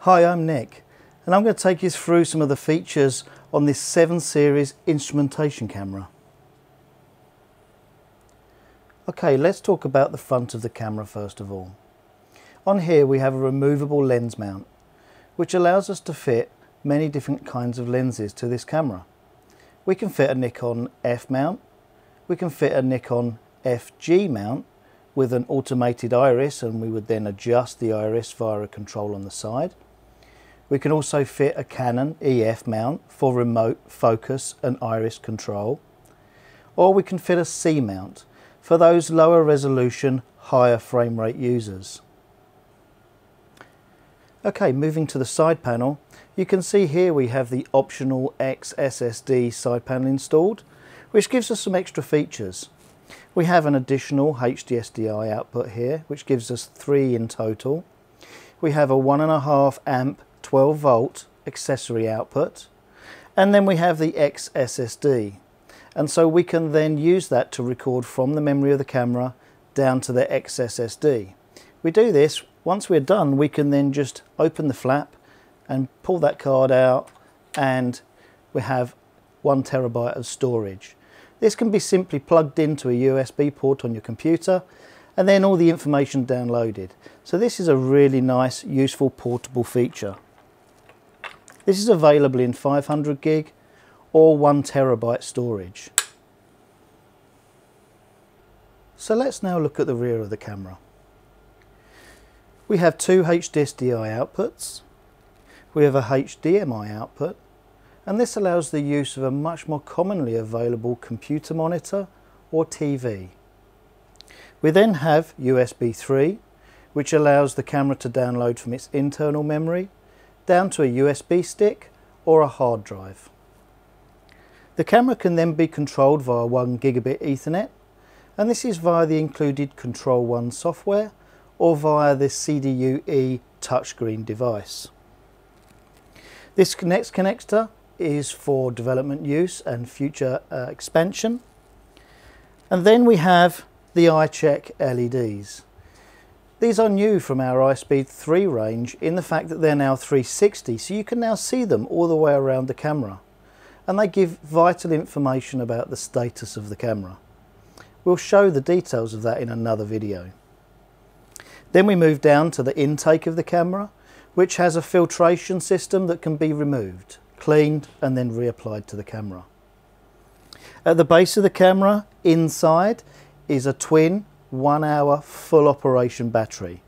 Hi, I'm Nick and I'm going to take you through some of the features on this 7 Series instrumentation camera. Okay, let's talk about the front of the camera first of all. On here we have a removable lens mount which allows us to fit many different kinds of lenses to this camera. We can fit a Nikon F mount, we can fit a Nikon FG mount with an automated iris and we would then adjust the iris via a control on the side. We can also fit a Canon EF mount for remote focus and iris control. Or we can fit a C mount for those lower resolution, higher frame rate users. Okay, moving to the side panel, you can see here we have the optional xSSD side panel installed, which gives us some extra features. We have an additional HDSDI output here, which gives us three in total. We have a one and a half amp 12 volt accessory output, and then we have the xSSD. And so we can then use that to record from the memory of the camera down to the xSSD. We do this, once we're done, we can then just open the flap and pull that card out and we have one terabyte of storage. This can be simply plugged into a USB port on your computer and then all the information downloaded. So this is a really nice, useful portable feature. This is available in 500 gig or one terabyte storage. So let's now look at the rear of the camera. We have two HDSDI outputs we have a HDMI output and this allows the use of a much more commonly available computer monitor or TV. We then have USB 3 which allows the camera to download from its internal memory down to a USB stick or a hard drive. The camera can then be controlled via 1 gigabit Ethernet and this is via the included Control 1 software or via the CDUE touchscreen device. This next connector is for development use and future uh, expansion. And then we have the iCheck LEDs. These are new from our i-SPEED 3 range in the fact that they're now 360, so you can now see them all the way around the camera. And they give vital information about the status of the camera. We'll show the details of that in another video. Then we move down to the intake of the camera which has a filtration system that can be removed, cleaned and then reapplied to the camera. At the base of the camera, inside, is a twin one hour full operation battery.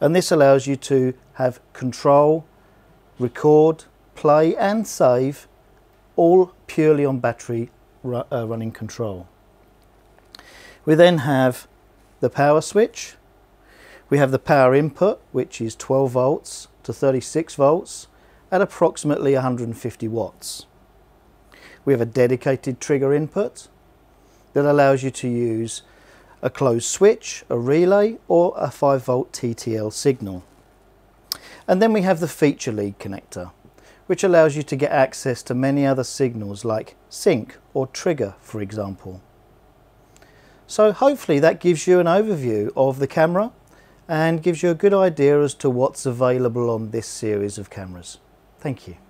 And this allows you to have control, record, play and save all purely on battery uh, running control. We then have the power switch. We have the power input, which is 12 volts to 36 volts at approximately 150 watts. We have a dedicated trigger input that allows you to use a closed switch, a relay or a 5 volt TTL signal. And then we have the feature lead connector which allows you to get access to many other signals like sync or trigger for example. So hopefully that gives you an overview of the camera and gives you a good idea as to what's available on this series of cameras. Thank you.